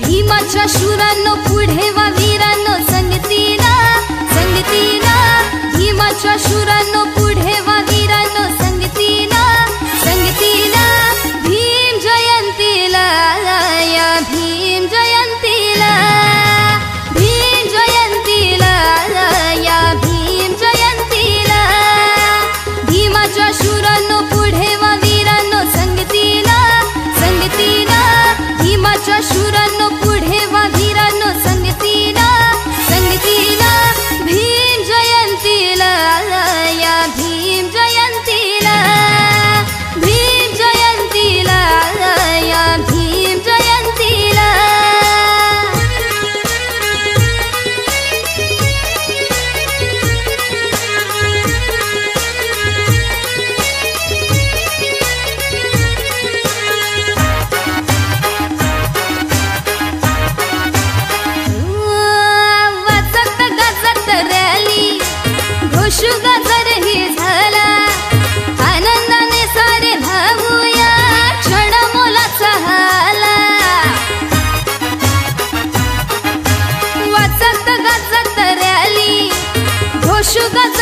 भीमाच्या शूरांनो पुढे वा वीरांनो संगतीना संगतीना भीमाच्या शूरांनो 出发。